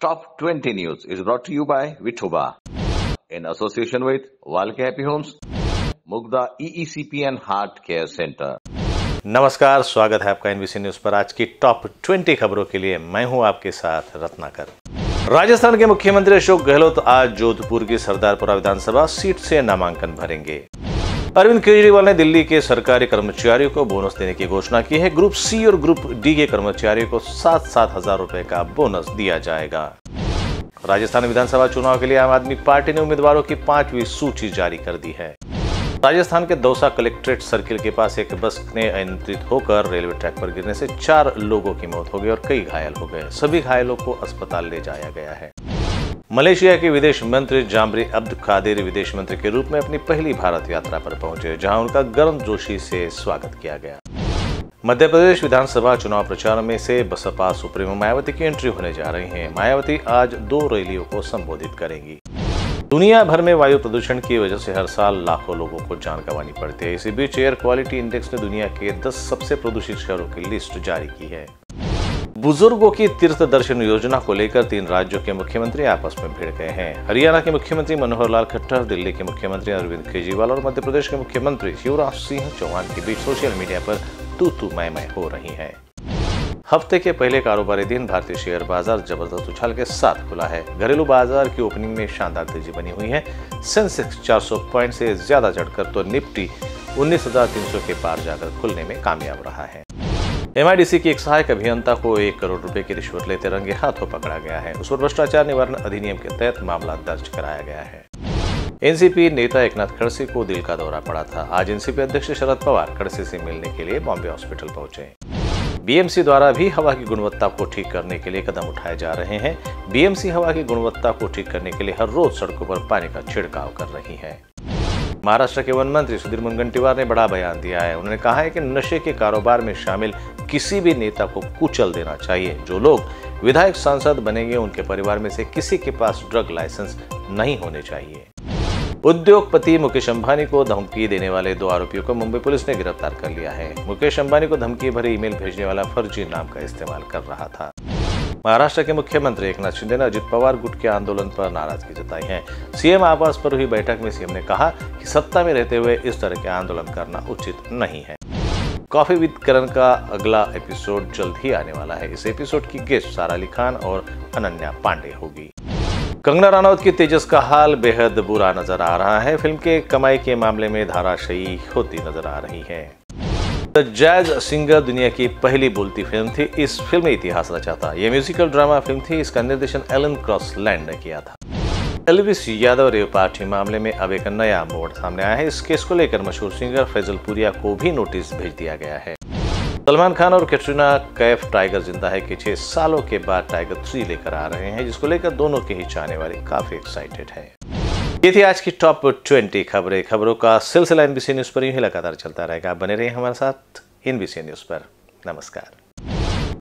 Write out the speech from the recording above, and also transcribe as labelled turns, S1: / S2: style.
S1: Top 20 News is brought to you by Vithoba in association with Walke Happy Homes, Mugda EECP and Heart Care Center.
S2: नमस्कार स्वागत है आपका NBC news पर। आज की top 20 खबरों के लिए मैं हूँ आपके साथ रत्नाकर। राजस्थान के मुख्यमंत्री अशोक गहलोत आज जोधपुर की सरदारपुरा विधानसभा सीट से नामांकन भरेंगे। अरविंद केजरीवाल ने दिल्ली के सरकारी कर्मचारियों को बोनस देने की घोषणा की है। ग्रुप सी और ग्रुप डी के कर्मचारियों को सात सात हज़ार रुपए का बोनस दिया जाएगा। राजस्थान विधानसभा चुनाव के लिए आम आदमी पार्टी ने उम्मीदवारों की पांचवी सूची जारी कर दी है। राजस्थान के दौसा कलेक्ट्रेट सर्किल के पास एक बस ने अनियंत्रित होकर रेलवे ट्रैक पर गिरने से चार लोगों की मौत हो गई और कई घायल हो गए। सभी घायलों को अस्पताल ले जाया गया है। मलेशिया के विदेश मंत्री जामरी अब्द कादिर विदेश मंत्री के रूप में अपनी पहली भारत यात्रा पर पहुँचे, जहाँ उनका गर्म जोशी से स्वागत किया गया। मध्य प्रदेश विधानसभा चुनाव प्रचार में से बसपा, सुप्रीमो मायावती की एंट्री होने जा रही है। मायावती आज दो रैलियों को संबोधित करेंगी। दुनिया भर में वायु प्रदूषण की वजह से हर साल लाखों लोगों को जान गंवानी पड़ती है। इसी बीच एयर क्वालिटी इंडेक्स ने दुनिया के 10 सबसे प्रदूषित शहरों की लिस्ट जारी की है। बुज़ुर्गों की तीर्थ दर्शन योजना को लेकर तीन राज्यों के मुख्यमंत्री आपस में भिड़ गए हैं। हरियाणा के मुख्यमंत्री मनोहर लाल खट्टर दिल्ली के मुख्यमंत्री अरविंद केजरीवाल और मध्य प्रदेश के मुख्यमंत्री शिवराज सिंह चौहान के बीच सोशल मीडिया पर तू तू मैं मैं हो रही है। हफ़्ते के पहले कारोबारी दिन भारतीय शेयर बाज़ार ज़बरदस्त उछाल के साथ खुला है। घरेलू बाज़ार की ओपनिंग में शानदार तेज़ी बनी हुई है। सेंसेक्स 400 पॉइंट से ज़्यादा चढ़कर तो निफ्टी 19,300 के पार जाकर खुलने में कामयाब रहा है। एमआईडीसी की एक सहायक अभियंता को एक करोड़ रुपए की रिश्वत लेते रंगे हाथों पकड़ा गया है। उस पर भ्रष्टाचार निवारण अधिनियम के तहत मामला दर्ज कराया गया है। एनसीपी नेता एकनाथ खड़से को दिल का दौरा पड़ा था। आज एनसीपी अध्यक्ष शरद पवार खड़से से मिलने के लिए बॉम्बे हॉस्पिटल पहुँचे। बीएमसी द्वारा भी हवा की गुणवत्ता को ठीक करने के लिए कदम उठाए जा रहे हैं। बीएमसी हवा की गुणवत्ता को ठीक करने के लिए हर रोज सड़कों पर पानी का छिड़काव कर रही है। महाराष्ट्र के वन मंत्री सुधीर मुनगंटीवार ने बड़ा बयान दिया है। उन्होंने कहा है कि नशे के कारोबार में शामिल किसी भी नेता को कुचल देना चाहिए। जो लोग विधायक सांसद बनेंगे, उनके परिवार में से किसी के पास ड्रग लाइसेंस नहीं होने चाहिए। उद्योगपति मुकेश अंबानी को धमकी देने वाले दो आरोपियों को मुंबई पुलिस ने गिरफ़्तार कर लिया है। मुकेश अंबानी को धमकी भरे ईमेल भेजने वाला फर्जी नाम का इस्तेमाल कर रहा था। महाराष्ट्र के मुख्यमंत्री एकनाथ शिंदे ने अजित पवार गुट के आंदोलन पर नाराज़गी जताई है। सीएम आवास पर हुई बैठक में सीएम ने कहा कि सत्ता में रहते हुए इस तरह के आंदोलन करना उचित नहीं है। कॉफ़ी विद करण का अगला एपिसोड जल्द ही आने वाला है। इस एपिसोड की गेस्ट सारा अली खान और अनन्या पांडे होगी। कंगना रनौत की तेजस का हाल बेहद बुरा नज़र आ रहा है। फ़िल्म के कमाई के मामले में धाराशयी होती नज़र आ रही है। द जैज सिंगर दुनिया की पहली बोलती फ़िल्म थी। इस फ़िल्म इतिहास रचा था। यह म्यूजिकल ड्रामा फ़िल्म थी। इसका निर्देशन एलन क्रॉसलैंड ने किया था। एलविस यादव रेव पार्टी मामले में अब एक नया मोड़ सामने आया है। इस केस को लेकर मशहूर सिंगर फैजल पुरिया को भी नोटिस भेज दिया गया है। सलमान खान और कैटरीना कैफ टाइगर ज़िंदा है कि छह सालों के बाद टाइगर थ्री लेकर आ रहे हैं, जिसको लेकर दोनों के ही चाहने वाले काफ़ी एक्साइटेड है। ये थी आज की टॉप ट्वेंटी खबरें। खबरों का सिलसिला एनबीसी न्यूज़ पर यूँ ही लगातार चलता रहेगा। बने रहिए हमारे साथ एनबीसी न्यूज़ पर। नमस्कार।